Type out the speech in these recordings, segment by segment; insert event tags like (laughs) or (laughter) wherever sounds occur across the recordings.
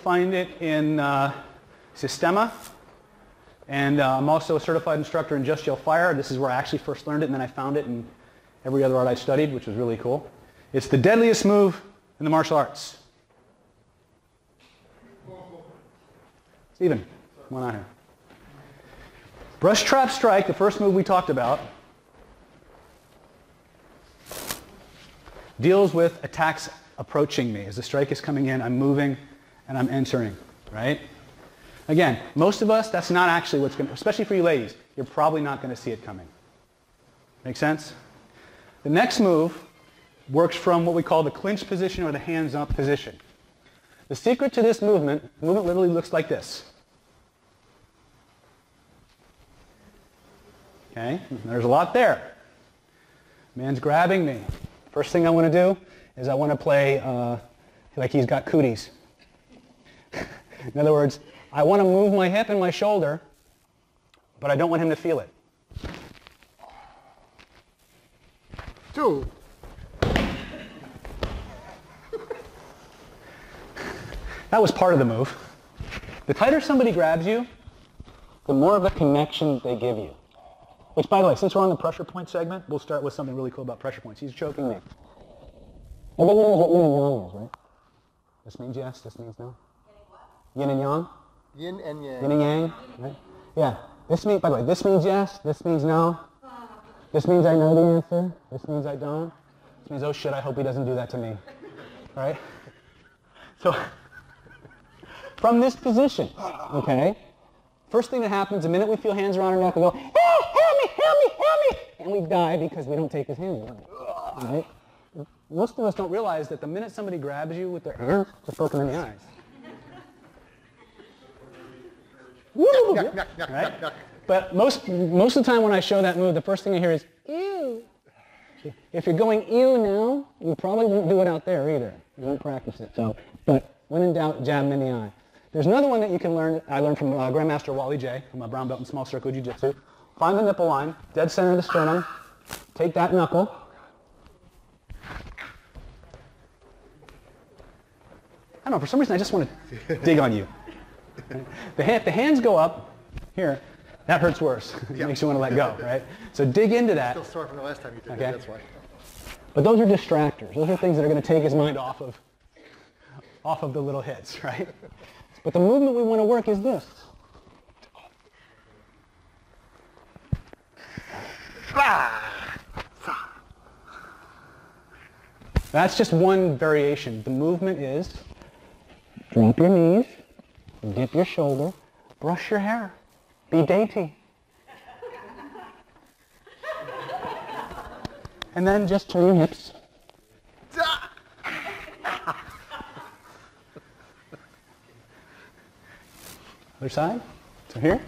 find it in uh, Systema. And uh, I'm also a certified instructor in Just Yell Fire. This is where I actually first learned it, and then I found it in every other art I studied, which was really cool. It's the deadliest move in the martial arts. Stephen, come on out here. Brush trap strike, the first move we talked about, deals with attacks approaching me. As the strike is coming in, I'm moving and I'm entering, right? Again, most of us, that's not actually what's going to, especially for you ladies, you're probably not going to see it coming. Make sense? The next move works from what we call the clinch position or the hands up position. The secret to this movement, movement literally looks like this. Okay, there's a lot there. Man's grabbing me. First thing I want to do is I want to play uh, like he's got cooties. In other words, I want to move my hip and my shoulder, but I don't want him to feel it. Two. That was part of the move. The tighter somebody grabs you, the more of a connection they give you. Which, by the way, since we're on the pressure point segment, we'll start with something really cool about pressure points. He's choking me. Everybody knows what yin and yang is, right? This means yes, this means no. Yin and yang? Yin and yang. Yin and yang, right? Yeah. This means, by the way, this means yes, this means no. This means I know the answer. This means I don't. This means, oh shit, I hope he doesn't do that to me. Right? So, from this position, okay, first thing that happens, the minute we feel hands around our neck, we go, help, help me, help me, help me, and we die because we don't take his hand away. Right? Most of us don't realize that the minute somebody grabs you with their hands, they're poking in the eyes. Right? But most, most of the time when I show that move, the first thing I hear is, ew. If you're going ew now, you probably won't do it out there either. You won't practice it. So, but when in doubt, jab him in the eye. There's another one that you can learn, I learned from uh, Grandmaster Wally Jay, from a brown belt in small circle jiu-jitsu. Find the nipple line, dead center of the sternum, take that knuckle, I don't know, for some reason I just want to dig on you. (laughs) The, hand, the hands go up here. That hurts worse. (laughs) It makes you want to let go, right? So dig into that. Still sore from the last time you did Okay. it, that's why. But those are distractors. Those are things that are going to take his mind off of, off of the little hits, (laughs) right? But the movement we want to work is this. That's just one variation. The movement is drop your knees, dip your shoulder, brush your hair, be dainty. And then just turn your hips. Other side. So here.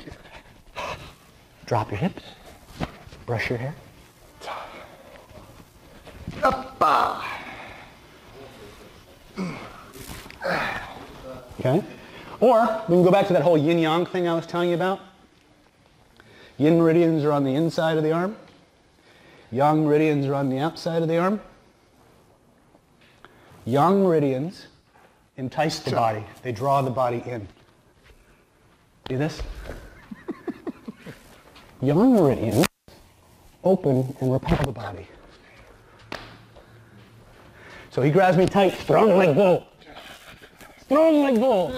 Drop your hips. Brush your hair. Up. Okay? Or we can go back to that whole yin yang thing I was telling you about. Yin meridians are on the inside of the arm. Yang meridians are on the outside of the arm. Yang meridians entice the body. They draw the body in. Do this? (laughs) Yang meridians open and repel the body. So he grabs me tight, strong like bull. Strong like bull.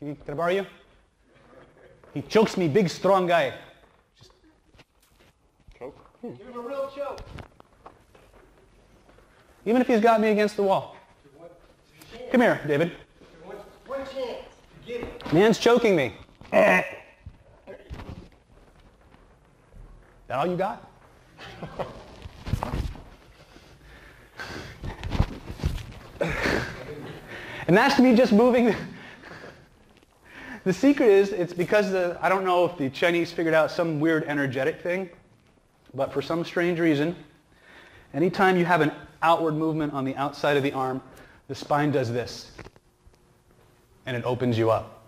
Can, you, can I borrow you? He chokes me, big, strong guy. Just choke. Hmm. Give him a real choke. Even if he's got me against the wall. Come here, David. One, one chance get it. Man's choking me. That all you got? (laughs) and that's me just moving. The secret is, it's because the, I don't know if the Chinese figured out some weird energetic thing, but for some strange reason, anytime you have an outward movement on the outside of the arm, the spine does this, and it opens you up.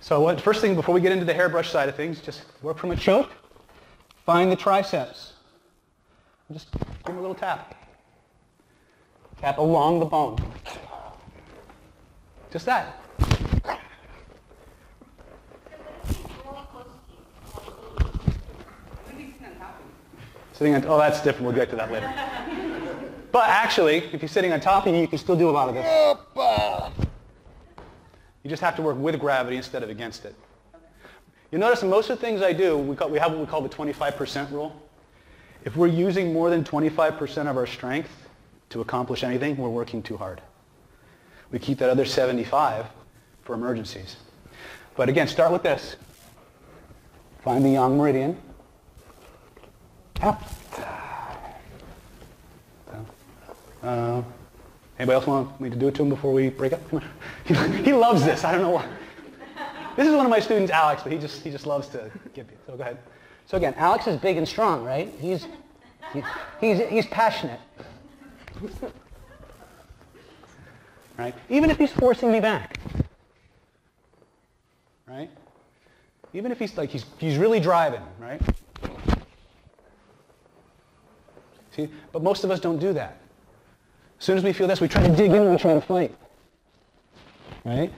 So what, first thing, before we get into the hairbrush side of things, just work from a choke, find the triceps. Just give them a little tap. Tap along the bone. Just that. Sitting on, oh, that's different. We'll get to that later. But actually, if you're sitting on top of you, you can still do a lot of this. You just have to work with gravity instead of against it. You notice most of the things I do, we, call, we have what we call the 25% rule. If we're using more than 25% of our strength to accomplish anything, we're working too hard. We keep that other 75 for emergencies. But again, start with this. Find the yang meridian. Up. Uh, anybody else want me to do it to him before we break up? (laughs) he loves this. I don't know why. This is one of my students, Alex, but he just, he just loves to give you. So go ahead. So again, Alex is big and strong, right? He's, he, he's, he's passionate. (laughs) Right? Even if he's forcing me back. Right? Even if he's like, he's, he's really driving, right? See? But most of us don't do that. As soon as we feel this, we try to dig in and we try to fight. Right?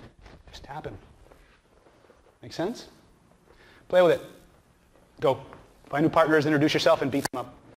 Just tap him. Make sense? Play with it. Go. Find new partners, introduce yourself, and beat them up.